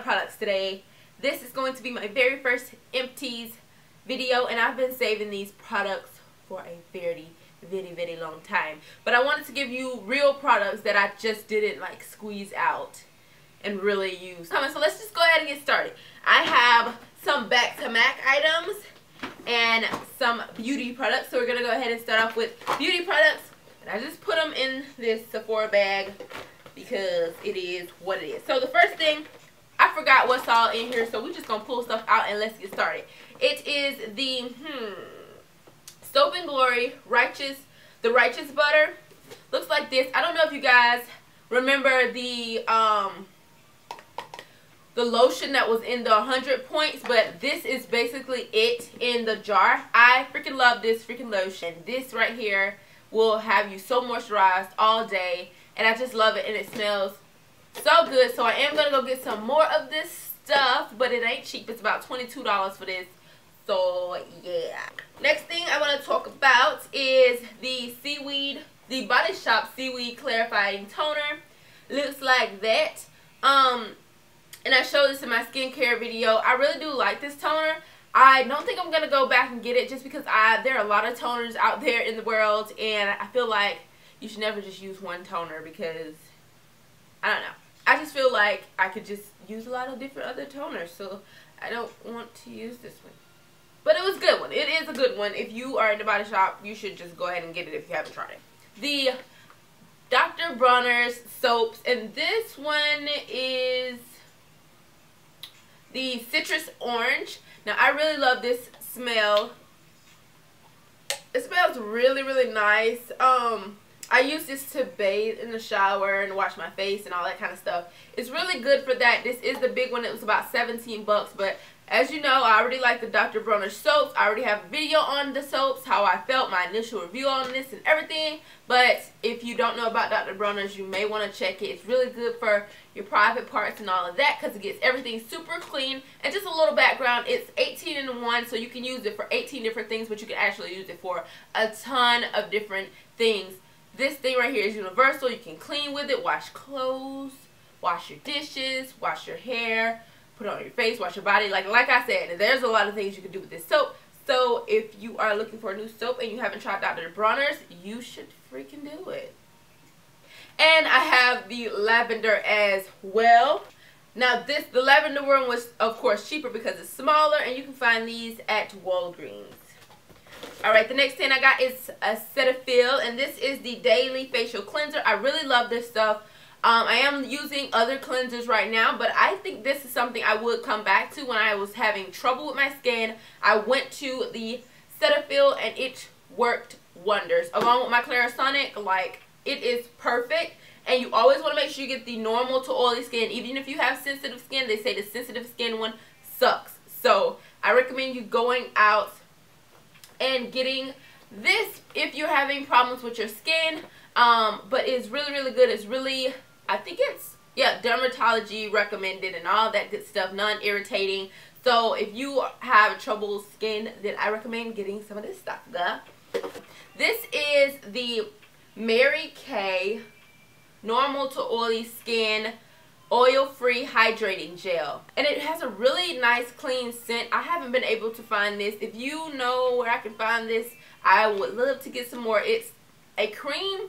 products today. This is going to be my very first empties video and I've been saving these products for a very, very, very long time. But I wanted to give you real products that I just didn't like squeeze out and really use. So let's just go ahead and get started. I have some back to Mac items and some beauty products. So we're going to go ahead and start off with beauty products. And I just put them in this Sephora bag because it is what it is. So the first thing, Forgot what's all in here. So we're just going to pull stuff out and let's get started. It is the, hmm, Soap and Glory Righteous, the Righteous Butter. Looks like this. I don't know if you guys remember the, um, the lotion that was in the 100 points, but this is basically it in the jar. I freaking love this freaking lotion. This right here will have you so moisturized all day, and I just love it, and it smells so good. So I am going to go get some more of this stuff, but it ain't cheap. It's about $22 for this. So, yeah. Next thing I want to talk about is the Seaweed, the Body Shop Seaweed Clarifying Toner. Looks like that. Um, and I showed this in my skincare video. I really do like this toner. I don't think I'm going to go back and get it just because I there are a lot of toners out there in the world and I feel like you should never just use one toner because I don't know. I just feel like I could just use a lot of different other toners so I don't want to use this one. But it was a good one. It is a good one. If you are in the body shop, you should just go ahead and get it if you haven't tried it. The Dr. Bronner's soaps and this one is the citrus orange. Now I really love this smell. It smells really, really nice. Um, I use this to bathe in the shower and wash my face and all that kind of stuff. It's really good for that. This is the big one. It was about 17 bucks, but as you know, I already like the Dr. Bronner soaps. I already have a video on the soaps, how I felt, my initial review on this and everything. But if you don't know about Dr. Bronner's, you may want to check it. It's really good for your private parts and all of that because it gets everything super clean. And just a little background, it's 18 in 1, so you can use it for 18 different things, but you can actually use it for a ton of different things. This thing right here is universal. You can clean with it, wash clothes, wash your dishes, wash your hair, put it on your face, wash your body. Like like I said, there's a lot of things you can do with this soap. So if you are looking for a new soap and you haven't tried Dr. Bronner's, you should freaking do it. And I have the lavender as well. Now this, the lavender one was of course cheaper because it's smaller and you can find these at Walgreens. Alright, the next thing I got is a Cetaphil and this is the Daily Facial Cleanser. I really love this stuff. Um, I am using other cleansers right now, but I think this is something I would come back to when I was having trouble with my skin. I went to the Cetaphil and it worked wonders. Along with my Clarisonic, like, it is perfect. And you always want to make sure you get the normal to oily skin. Even if you have sensitive skin, they say the sensitive skin one sucks. So, I recommend you going out and getting this if you're having problems with your skin. Um, but it's really, really good. It's really I think it's, yeah, dermatology recommended and all that good stuff, non-irritating. So if you have trouble skin, then I recommend getting some of this stuff. The, this is the Mary Kay Normal to Oily Skin Oil-Free Hydrating Gel. And it has a really nice clean scent. I haven't been able to find this. If you know where I can find this, I would love to get some more. It's a cream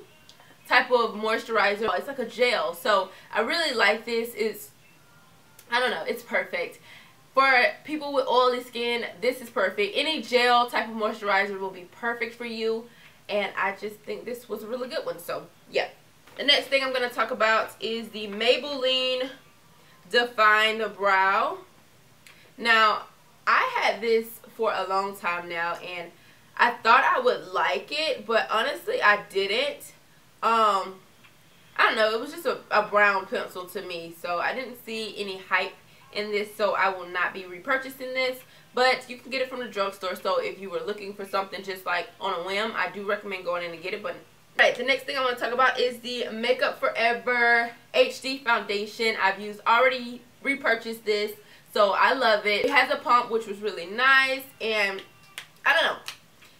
type of moisturizer. It's like a gel. So I really like this. It's, I don't know, it's perfect. For people with oily skin, this is perfect. Any gel type of moisturizer will be perfect for you. And I just think this was a really good one. So, yeah. The next thing I'm going to talk about is the Maybelline Defined Brow. Now, I had this for a long time now. And I thought I would like it. But honestly, I didn't um, I don't know. It was just a, a brown pencil to me. So I didn't see any hype in this. So I will not be repurchasing this. But you can get it from the drugstore. So if you were looking for something just like on a whim, I do recommend going in and get it. But Right, the next thing I want to talk about is the Makeup Forever HD Foundation. I've used already repurchased this, so I love it. It has a pump, which was really nice, and I don't know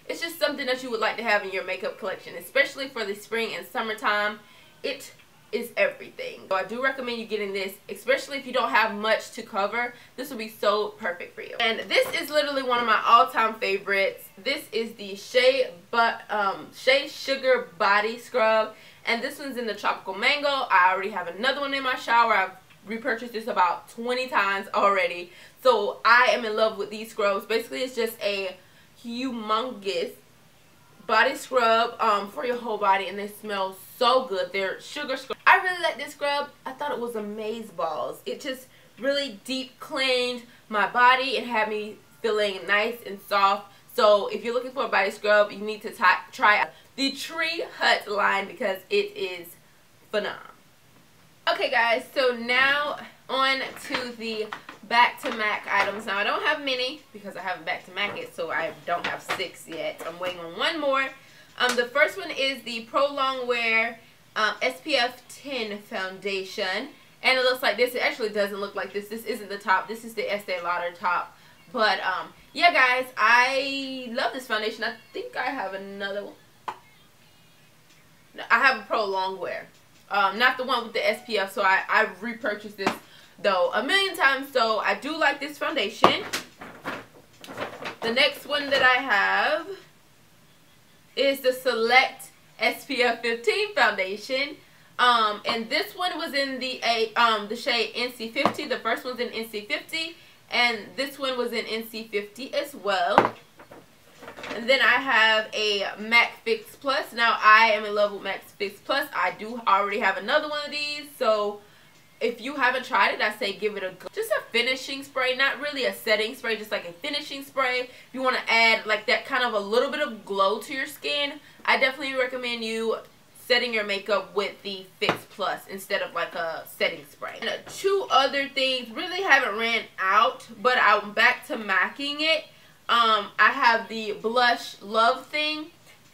it's just something that you would like to have in your makeup collection, especially for the spring and summertime. It is everything. So I do recommend you getting this, especially if you don't have much to cover. This will be so perfect for you. And this is literally one of my all-time favorites. This is the Shea, but, um, Shea Sugar Body Scrub. And this one's in the Tropical Mango. I already have another one in my shower. I've repurchased this about 20 times already. So I am in love with these scrubs. Basically, it's just a humongous body scrub um, for your whole body and they smell so good. They're sugar scrub. I really like this scrub. I thought it was amaze balls. It just really deep cleaned my body and had me feeling nice and soft. So if you're looking for a body scrub, you need to try the Tree Hut line because it is phenomenal. Okay guys, so now on to the back to MAC items. Now I don't have many because I haven't back to MAC it, so I don't have six yet. I'm waiting on one more. Um, the first one is the Pro Longwear um, SPF 10 foundation. And it looks like this. It actually doesn't look like this. This isn't the top. This is the Estee Lauder top. But, um, yeah, guys, I love this foundation. I think I have another one. I have a Pro Longwear. Um, not the one with the SPF, so I, I repurchased this, though, a million times. So I do like this foundation. The next one that I have is the Select SPF 15 foundation. Um, and this one was in the a um the shade NC50. The first one's in NC50, and this one was in NC50 as well. And then I have a MAC Fix Plus. Now, I am in love with MAC Fix Plus. I do already have another one of these. So, if you haven't tried it, I say give it a go. Just a finishing spray. Not really a setting spray. Just like a finishing spray. If you want to add like that kind of a little bit of glow to your skin, I definitely recommend you setting your makeup with the Fix Plus instead of like a setting spray. And uh, two other things really haven't ran out, but I'm back to macking it um, I have the blush love thing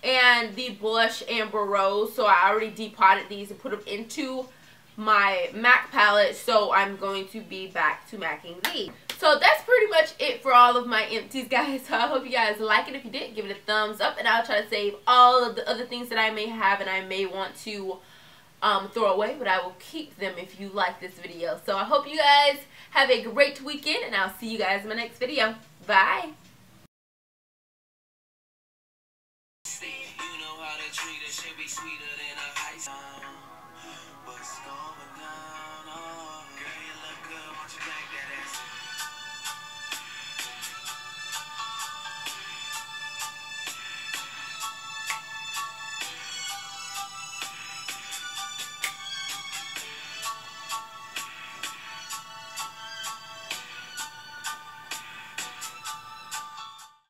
and the blush amber rose. So I already depotted these and put them into my MAC palette. So I'm going to be back to macking these. So that's pretty much it for all of my empties, guys. So I hope you guys like it. If you did, give it a thumbs up. And I'll try to save all of the other things that I may have and I may want to um, throw away. But I will keep them if you like this video. So I hope you guys have a great weekend. And I'll see you guys in my next video. Bye. sweeter than a school.